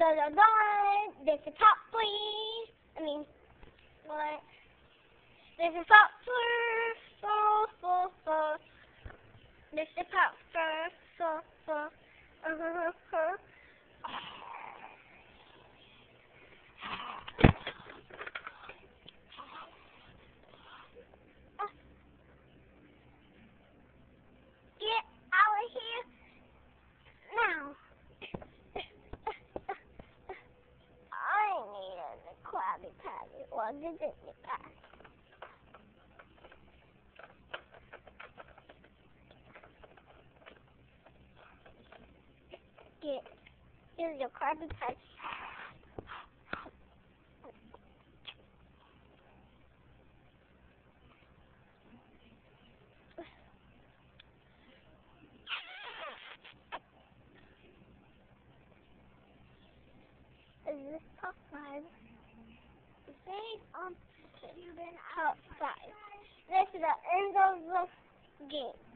da da da. There's a top three. I mean, what? There's a top four, four, four, four. There's a top four, four, four. Uh, uh, uh. Get out of here now. I needed the Krabby Patty or the Disney Pack. Get here's your Krabby Patty. Is this top five? Say on you've been outside. This is the end of the game.